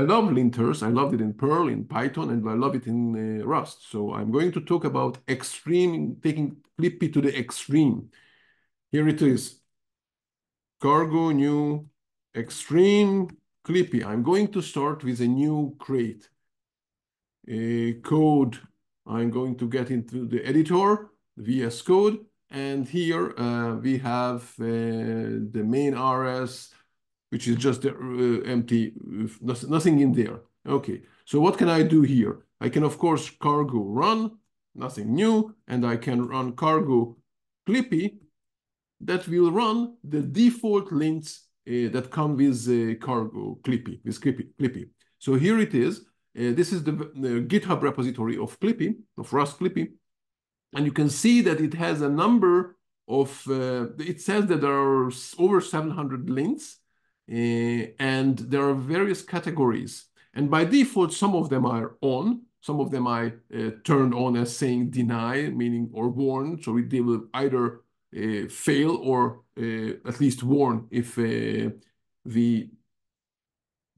I love linters. I loved it in Perl, in Python, and I love it in uh, Rust. So I'm going to talk about extreme, taking Clippy to the extreme. Here it is. Cargo new extreme Clippy. I'm going to start with a new crate. A code. I'm going to get into the editor, VS Code, and here uh, we have uh, the main RS, which is just uh, empty, nothing in there. Okay, so what can I do here? I can, of course, cargo run, nothing new, and I can run cargo clippy that will run the default lints uh, that come with uh, cargo clippy, with clippy, clippy. So here it is. Uh, this is the, the, GitHub repository of Clippy, of Rust Clippy. And you can see that it has a number of, uh, it says that there are over 700 lints uh, and there are various categories. And by default, some of them are on, some of them I uh, turned on as saying deny, meaning or warn. So it will either uh, fail or uh, at least warn if uh, we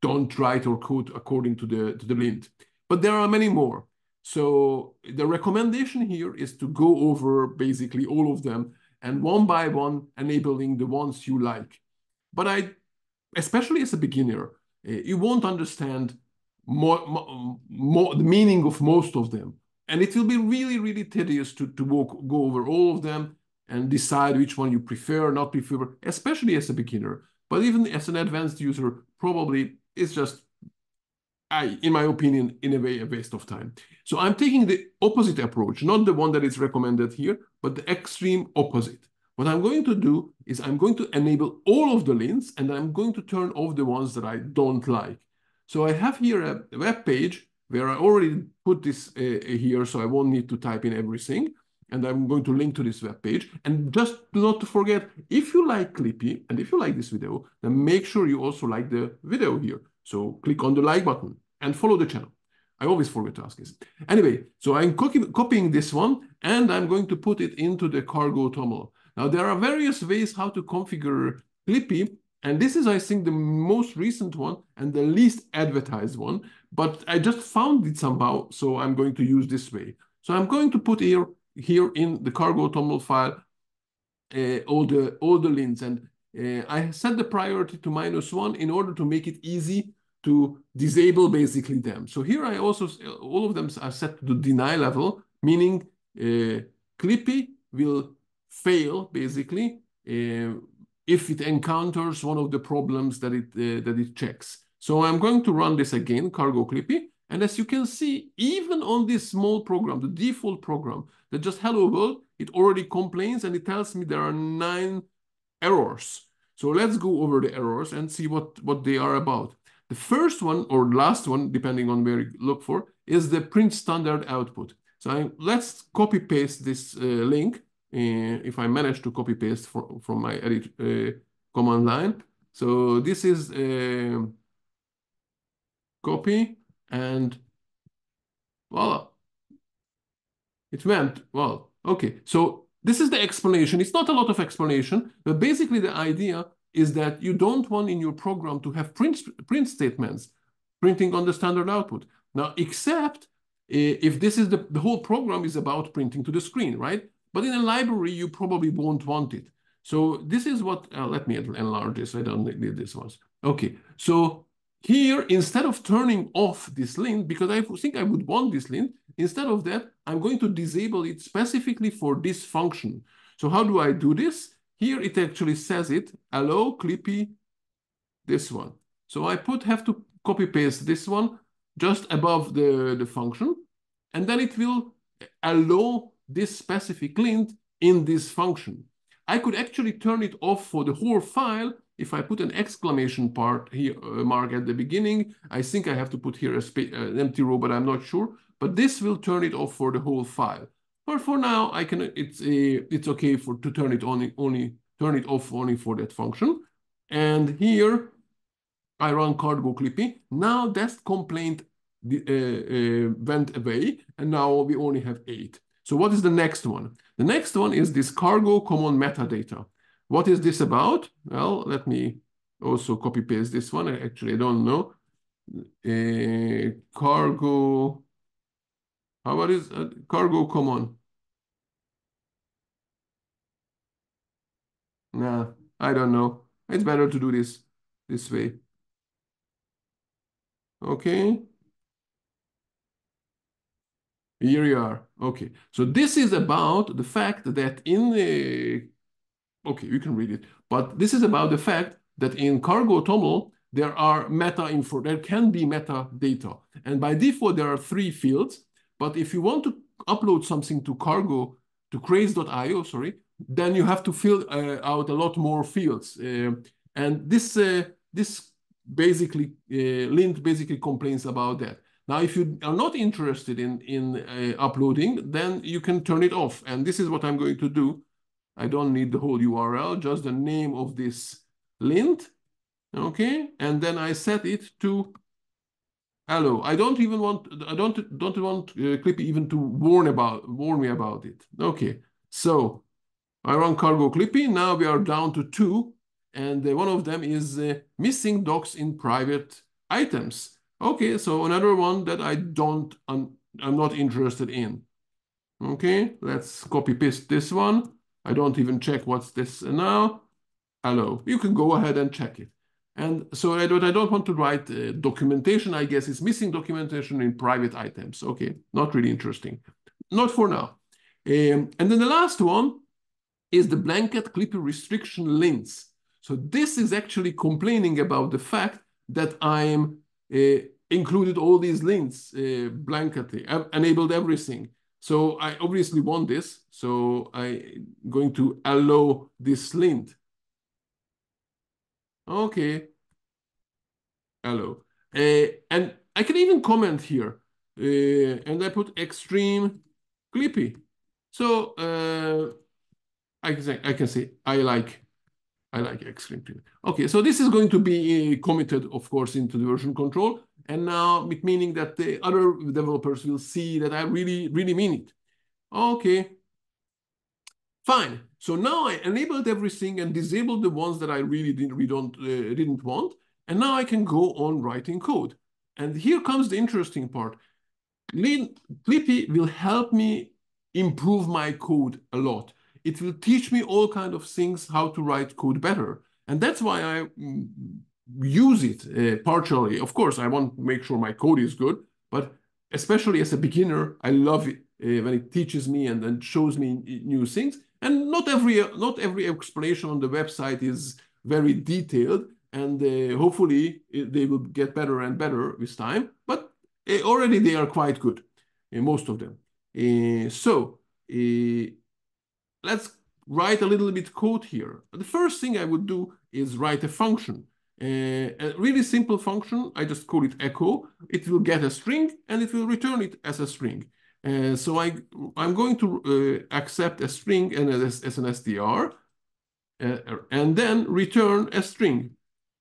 don't write or code according to the to the lint. But there are many more. So the recommendation here is to go over basically all of them and one by one enabling the ones you like. But I especially as a beginner, uh, you won't understand more, more, the meaning of most of them. And it will be really, really tedious to, to walk, go over all of them and decide which one you prefer not prefer, especially as a beginner. But even as an advanced user, probably it's just, I, in my opinion, in a way, a waste of time. So I'm taking the opposite approach, not the one that is recommended here, but the extreme opposite. What I'm going to do is I'm going to enable all of the lints and I'm going to turn off the ones that I don't like. So I have here a web page where I already put this uh, here, so I won't need to type in everything. And I'm going to link to this web page. And just not to forget, if you like Clippy and if you like this video, then make sure you also like the video here. So click on the like button and follow the channel. I always forget to ask this. Anyway, so I'm copying this one and I'm going to put it into the cargo toml. Now, there are various ways how to configure Clippy, and this is, I think, the most recent one and the least advertised one, but I just found it somehow, so I'm going to use this way. So I'm going to put here, here in the cargo toml file uh, all, the, all the lints, and uh, I set the priority to minus one in order to make it easy to disable basically them. So here I also, all of them are set to the deny level, meaning uh, Clippy will fail basically uh, if it encounters one of the problems that it uh, that it checks. So I'm going to run this again, cargo clippy. And as you can see, even on this small program, the default program that just hello world, it already complains and it tells me there are nine errors. So let's go over the errors and see what, what they are about. The first one or last one, depending on where you look for, is the print standard output. So I, let's copy paste this uh, link uh, if I manage to copy paste from, from my edit uh, command line. So this is uh, copy and voila. It went, well, okay. So this is the explanation. It's not a lot of explanation, but basically the idea is that you don't want in your program to have print, print statements printing on the standard output. Now, except if this is the, the whole program is about printing to the screen, right? But in a library, you probably won't want it. So this is what, uh, let me enlarge this. I don't need this one. Okay, so here, instead of turning off this lint, because I think I would want this lint, instead of that, I'm going to disable it specifically for this function. So how do I do this? Here it actually says it, allow Clippy, this one. So I put, have to copy paste this one just above the, the function, and then it will allow this specific lint in this function. I could actually turn it off for the whole file if I put an exclamation part here uh, mark at the beginning. I think I have to put here a uh, an empty row, but I'm not sure. But this will turn it off for the whole file. But for now, I can. It's a. It's okay for to turn it only only turn it off only for that function. And here I run cargo clippy. Now that complaint uh, uh, went away, and now we only have eight. So what is the next one? The next one is this cargo common metadata. What is this about? Well, let me also copy paste this one. Actually, I don't know. uh, cargo. How about this? Uh, cargo, come on. Nah, I don't know. It's better to do this this way. Okay. Here you are. Okay. So this is about the fact that in the, okay, you can read it, but this is about the fact that in Cargo TOML, there are meta info, there can be meta data. And by default, there are three fields. But if you want to upload something to Cargo, to crates.io, sorry, then you have to fill uh, out a lot more fields. Uh, and this, uh, this basically, uh, lint basically complains about that. Now, if you are not interested in, in uh, uploading, then you can turn it off. And this is what I'm going to do. I don't need the whole URL, just the name of this lint. Okay, and then I set it to allow. I don't even want, I don't, don't want uh, Clippy even to warn about, warn me about it. Okay, so I run cargo Clippy. Now we are down to two, and uh, one of them is uh, missing docs in private items. Okay, so another one that I don't, I'm, I'm not interested in. Okay, let's copy paste this one. I don't even check what's this now. Hello, you can go ahead and check it. And so I don't, I don't want to write uh, documentation, I guess it's missing documentation in private items. Okay, not really interesting. Not for now. Um, and then the last one is the blanket Clippy restriction lints. So this is actually complaining about the fact that I'm uh, included all these lints uh, blanketly, enabled everything. So I obviously want this. So I'm going to allow this lint. Okay. Hello. Uh, and I can even comment here. Uh, and I put extreme clippy. So uh, I can say I can say I like I like extreme clippy. Okay, so this is going to be committed, of course, into the version control. And now it meaning that the other developers will see that I really, really mean it. Okay, fine. So now I enabled everything and disabled the ones that I really didn't, we don't, uh, didn't want. And now I can go on writing code. And here comes the interesting part. Clippy will help me improve my code a lot. It will teach me all kind of things, how to write code better. And that's why I mm, use it uh, partially. Of course, I want to make sure my code is good, but especially as a beginner, I love it uh, when it teaches me and, and shows me new things. And not every not every explanation on the website is very detailed, and uh, hopefully they will get better and better with time. But uh, already they are quite good, uh, most of them. Uh, so let's write a little bit code here. The first thing I would do is write a function. Uh, a really simple function, I just call it echo. It will get a string and it will return it as a string. Uh, so I, I'm going to uh, accept a string and as, as an SDR uh, and then return a string.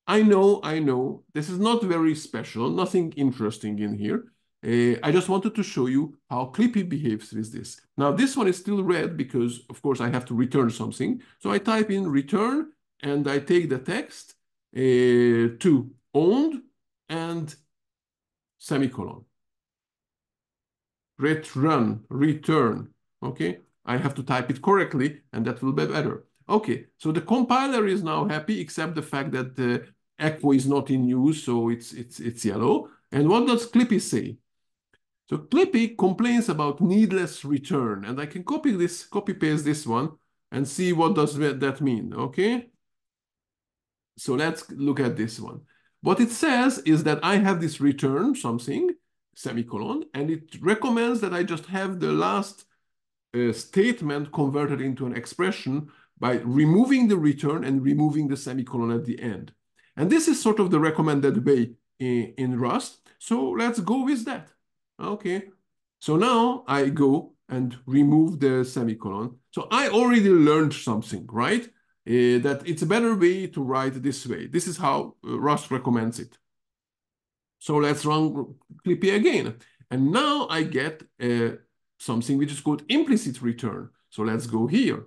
I know, I know, this is not very special, nothing interesting in here. Uh, I just wanted to show you how Clippy behaves with this. Now this one is still red because of course I have to return something. So I type in return and I take the text uh, to owned and semicolon. Return, return, okay? I have to type it correctly and that will be better. Okay, so the compiler is now happy except the fact that the echo is not in use, so it's, it's, it's yellow. And what does Clippy say? So Clippy complains about needless return, and I can copy this, copy paste this one and see what does that mean, okay? So let's look at this one. What it says is that I have this return something, semicolon, and it recommends that I just have the last uh, statement converted into an expression by removing the return and removing the semicolon at the end. And this is sort of the recommended way in, in Rust. So let's go with that. Okay. So now I go and remove the semicolon. So I already learned something, right? uh, that it's a better way to write this way. This is how uh, Rust recommends it. So let's run Clippy again. And now I get uh, something which is called implicit return. So let's go here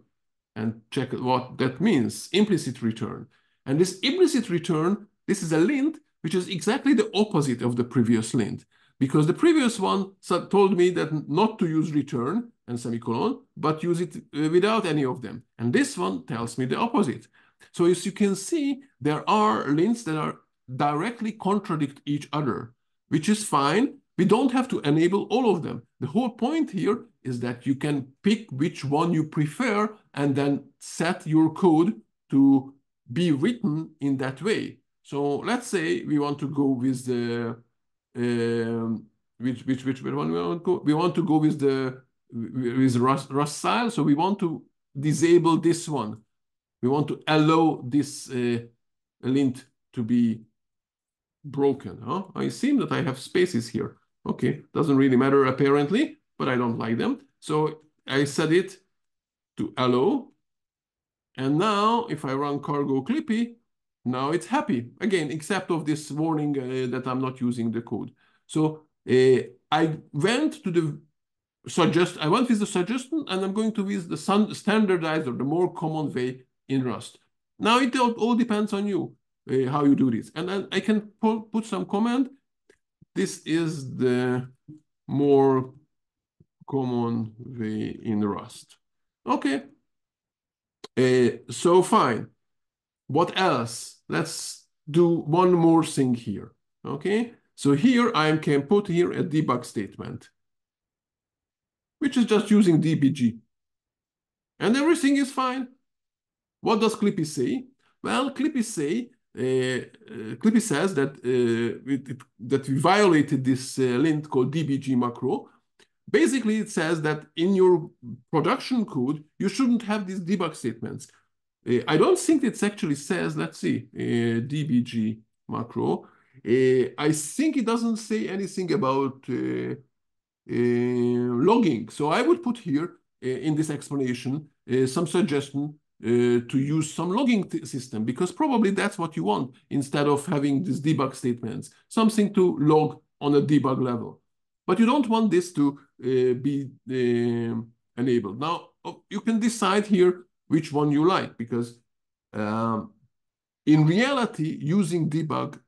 and check what that means, implicit return. And this implicit return, this is a lint which is exactly the opposite of the previous lint because the previous one told me that not to use return and semicolon, but use it uh, without any of them. And this one tells me the opposite. So as you can see, there are lints that are directly contradict each other, which is fine. We don't have to enable all of them. The whole point here is that you can pick which one you prefer and then set your code to be written in that way. So let's say we want to go with the um, which which which one we want to go? We want to go with the with Rust, Rust style. So we want to disable this one. We want to allow this uh, lint to be broken. Huh? I seem that I have spaces here. Okay, doesn't really matter apparently, but I don't like them. So I set it to allow. And now if I run cargo clippy, now it's happy again, except of this warning uh, that I'm not using the code. So uh, I went to the suggest, I went with the suggestion and I'm going to use the standardized or the more common way in Rust. Now it all, all depends on you, uh, how you do this. And then I can put some comment. This is the more common way in Rust. Okay. Uh, so fine. What else? Let's do one more thing here, okay? So here I can put here a debug statement, which is just using dbg. And everything is fine. What does Clippy say? Well, Clippy say, uh, uh, Clippy says that uh, it, it, that we violated this uh, lint called dbg macro. Basically, it says that in your production code, you shouldn't have these debug statements. Uh, I don't think it actually says, let's see, uh, dbg macro. Uh, I think it doesn't say anything about logging. So I would put here in this explanation some suggestion uh, to use some logging system because probably that's what you want instead of having these debug statements, something to log on a debug level. But you don't want this to uh, be uh, enabled. Now, oh, you can decide here which one you like, because um, in reality, using debug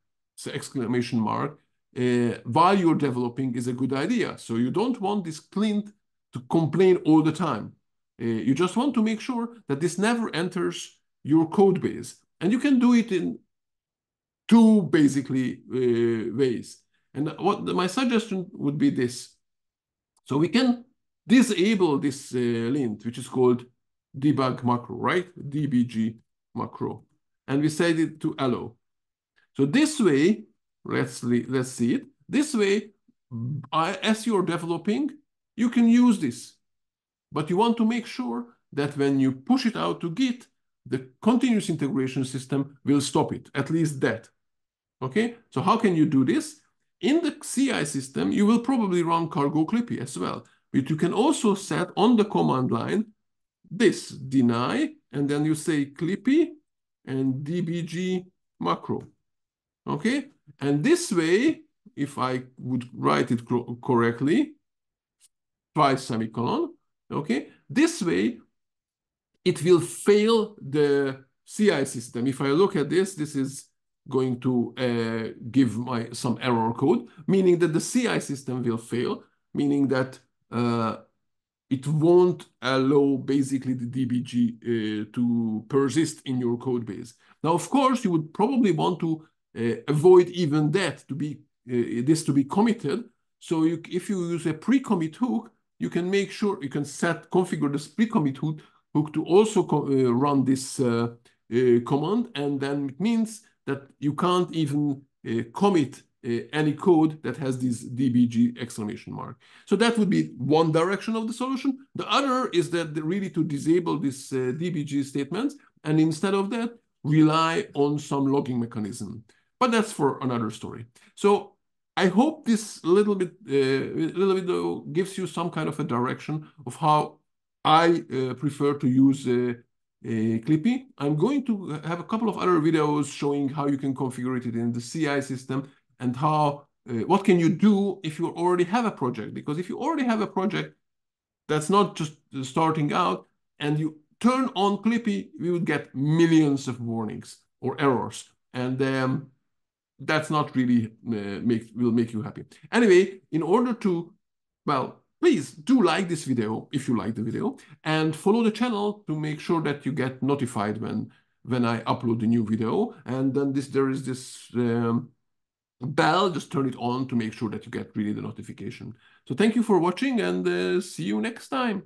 exclamation mark uh, while you're developing is a good idea. So you don't want this Clint to complain all the time. Uh, you just want to make sure that this never enters your code base. And you can do it in two basically uh, ways. And what my suggestion would be this. So we can disable this uh, lint, which is called debug macro, right? dbg macro. And we set it to allow. So this way, let's, let's see it. This way, as you're developing, you can use this. But you want to make sure that when you push it out to Git, the continuous integration system will stop it, at least that. Okay, so how can you do this? In the CI system, you will probably run cargo clippy as well, but you can also set on the command line this deny, and then you say clippy and dbg macro. Okay, and this way, if I would write it correctly, twice semicolon, okay, this way, it will fail the CI system. If I look at this, this is going to uh, give my some error code, meaning that the CI system will fail, meaning that uh, it won't allow basically the DBG uh, to persist in your code base. Now, of course, you would probably want to uh, avoid even that to be uh, this to be committed. So you, if you use a pre-commit hook, you can make sure you can set configure this pre-commit hook, hook to also uh, run this uh, uh, command, and then it means that you can't even commit uh, any code that has this dbg exclamation mark. So that would be one direction of the solution. The other is that really to disable this uh, dbg statements and instead of that, rely on some logging mechanism. But that's for another story. So I hope this little bit, uh, little bit gives you some kind of a direction of how I uh, prefer to use uh, uh, Clippy. I'm going to have a couple of other videos showing how you can configure it in the CI system and how uh, what can you do if you already have a project because if you already have a project that's not just starting out and you turn on clippy we would get millions of warnings or errors and um, that's not really uh, make will make you happy. Anyway, in order to, well, please do like this video if you like the video and follow the channel to make sure that you get notified when when I upload a new video. And then this there is this um, bell, just turn it on to make sure that you get really the notification. So thank you for watching and uh, see you next time.